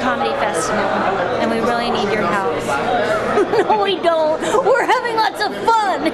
comedy festival, and we really need your help. no, we don't. We're having lots of fun.